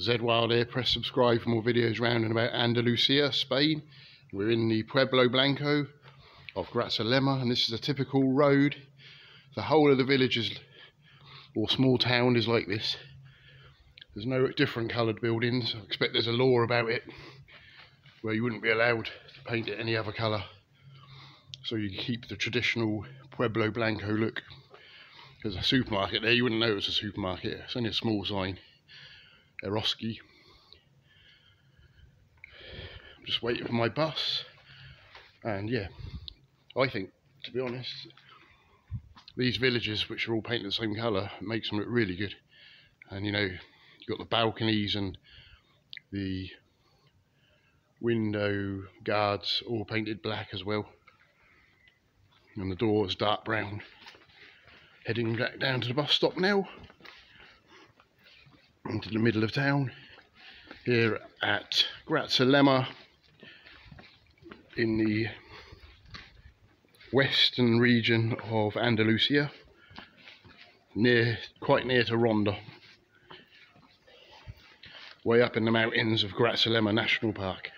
Z Wild here. Press subscribe for more videos round and about Andalusia, Spain. We're in the Pueblo Blanco of Grazalema, and this is a typical road. The whole of the village is, or small town is like this. There's no different coloured buildings. I expect there's a law about it where you wouldn't be allowed to paint it any other colour. So you keep the traditional Pueblo Blanco look. There's a supermarket there, you wouldn't know it was a supermarket. It's only a small sign. Eroski. I'm just waiting for my bus. And yeah, I think, to be honest, these villages, which are all painted the same colour, makes them look really good. And you know, you've got the balconies and the window guards all painted black as well. And the doors dark brown. Heading back down to the bus stop now into the middle of town here at Grazalema in the western region of Andalusia near quite near to Ronda way up in the mountains of Grazalema National Park